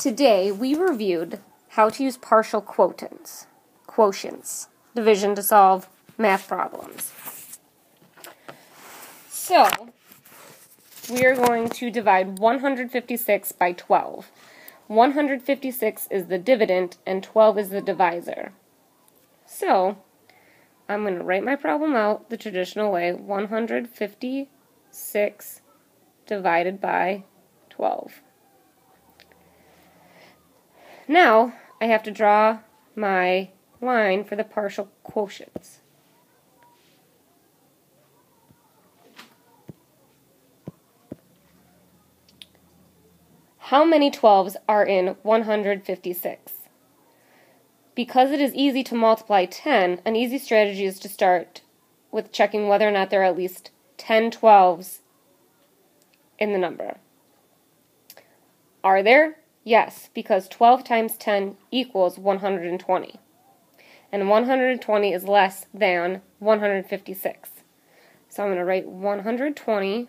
Today we reviewed how to use partial quotients, quotients, division to solve math problems. So, we are going to divide 156 by 12. 156 is the dividend and 12 is the divisor. So, I'm going to write my problem out the traditional way 156 divided by 12. Now, I have to draw my line for the partial quotients. How many 12s are in 156? Because it is easy to multiply 10, an easy strategy is to start with checking whether or not there are at least 10 12s in the number. Are there? Yes, because 12 times 10 equals 120. And 120 is less than 156. So I'm going to write 120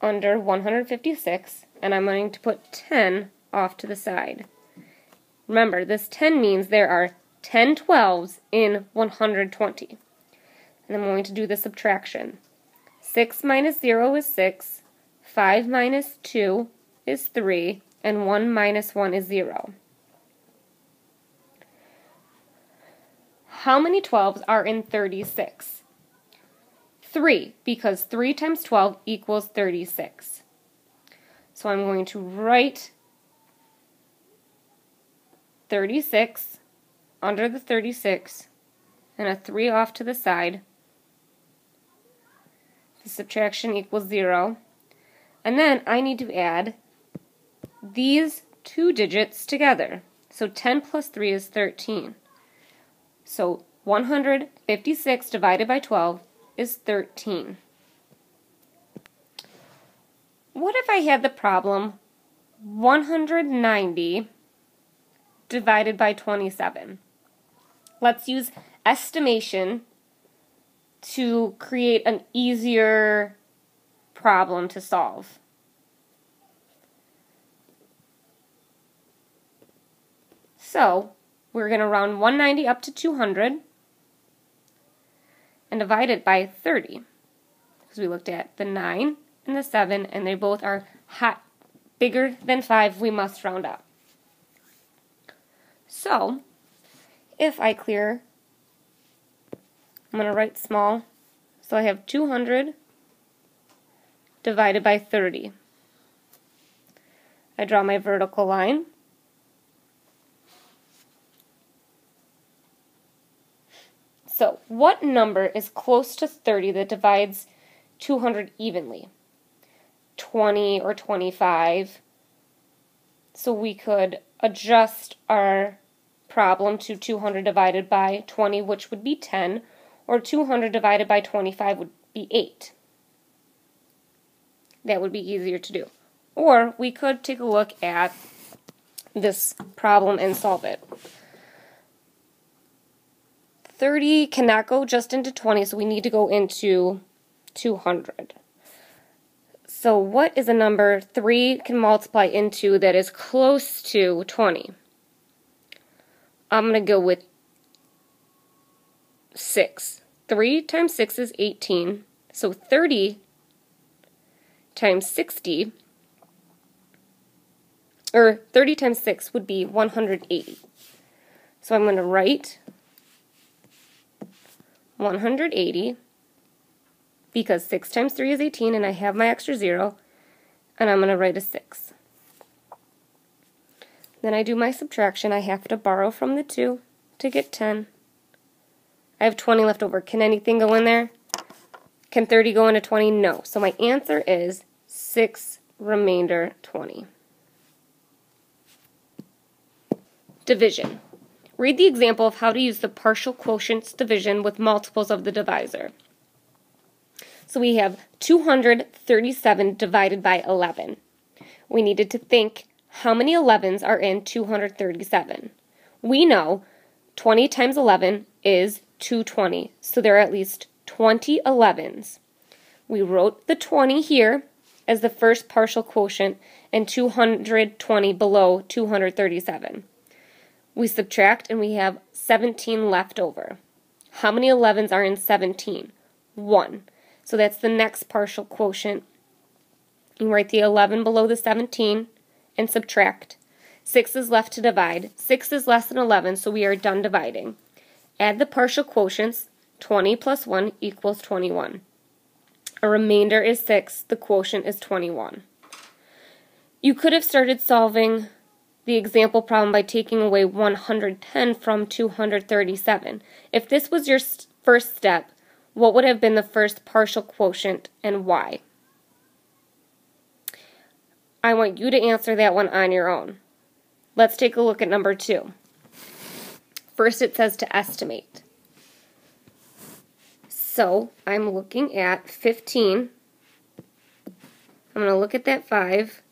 under 156, and I'm going to put 10 off to the side. Remember, this 10 means there are 10 12s in 120. And I'm going to do the subtraction. 6 minus 0 is 6. 5 minus 2 is 3, and 1 minus 1 is 0. How many 12s are in 36? 3, because 3 times 12 equals 36. So I'm going to write 36 under the 36 and a 3 off to the side. The subtraction equals 0. And then I need to add these two digits together. So 10 plus 3 is 13. So 156 divided by 12 is 13. What if I had the problem 190 divided by 27? Let's use estimation to create an easier problem to solve. So, we're going to round 190 up to 200 and divide it by 30 because we looked at the 9 and the 7 and they both are hot, bigger than 5 we must round up. So, if I clear, I'm going to write small. So I have 200 divided by 30. I draw my vertical line. So, what number is close to 30 that divides 200 evenly? 20 or 25. So we could adjust our problem to 200 divided by 20, which would be 10, or 200 divided by 25 would be 8 that would be easier to do. Or we could take a look at this problem and solve it. 30 cannot go just into 20, so we need to go into 200. So what is a number 3 can multiply into that is close to 20? I'm going to go with 6. 3 times 6 is 18. So 30 times 60, or 30 times 6 would be 180. So I'm going to write 180 because 6 times 3 is 18 and I have my extra 0 and I'm going to write a 6. Then I do my subtraction. I have to borrow from the 2 to get 10. I have 20 left over. Can anything go in there? Can 30 go into 20? No. So my answer is 6 remainder 20. Division. Read the example of how to use the partial quotients division with multiples of the divisor. So we have 237 divided by 11. We needed to think how many 11s are in 237. We know 20 times 11 is 220, so there are at least 20 11s. We wrote the 20 here as the first partial quotient and 220 below 237. We subtract and we have 17 left over. How many 11s are in 17? 1. So that's the next partial quotient. You write the 11 below the 17 and subtract. 6 is left to divide. 6 is less than 11, so we are done dividing. Add the partial quotients. 20 plus 1 equals 21. A remainder is 6. The quotient is 21. You could have started solving the example problem by taking away 110 from 237. If this was your first step, what would have been the first partial quotient and why? I want you to answer that one on your own. Let's take a look at number two. First, it says to estimate. So I'm looking at 15. I'm going to look at that 5.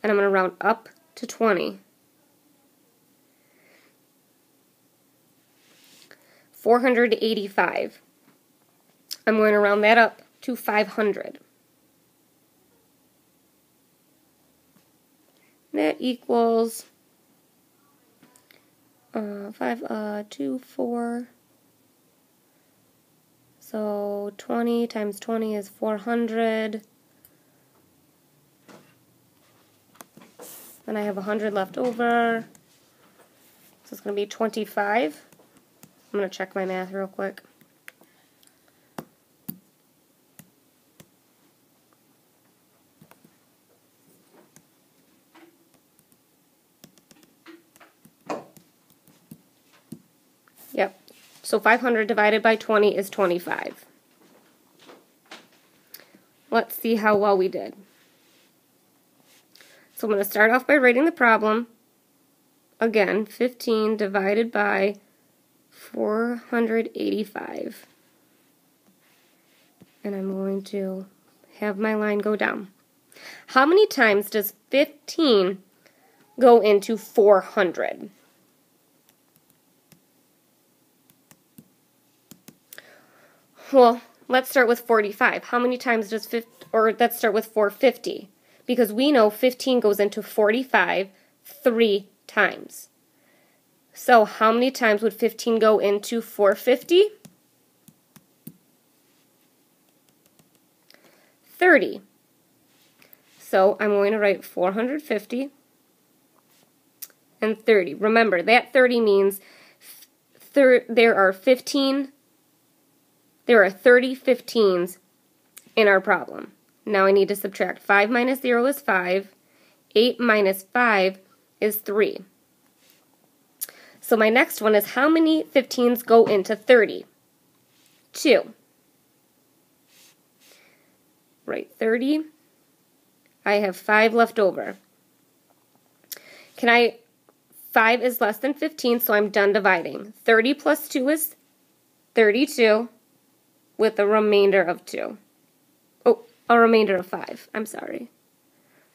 And I'm going to round up to 20. 485. I'm going to round that up to 500. That equals uh, 5, uh, 2, 4. So 20 times 20 is 400. Then I have 100 left over. So it's going to be 25. I'm going to check my math real quick. So 500 divided by 20 is 25. Let's see how well we did. So I'm going to start off by writing the problem. Again, 15 divided by 485. And I'm going to have my line go down. How many times does 15 go into 400? Well, let's start with 45. How many times does 50, or let's start with 450, because we know 15 goes into 45 three times. So how many times would 15 go into 450? 30. So I'm going to write 450 and 30. Remember, that 30 means there are 15 there are 30 15s in our problem. Now I need to subtract 5 minus 0 is 5. 8 minus 5 is 3. So my next one is how many 15s go into 30? 2. Right, 30. I have 5 left over. Can I, 5 is less than 15, so I'm done dividing. 30 plus 2 is 32 with a remainder of 2. Oh, a remainder of 5. I'm sorry.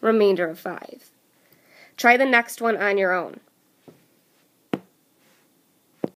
Remainder of 5. Try the next one on your own.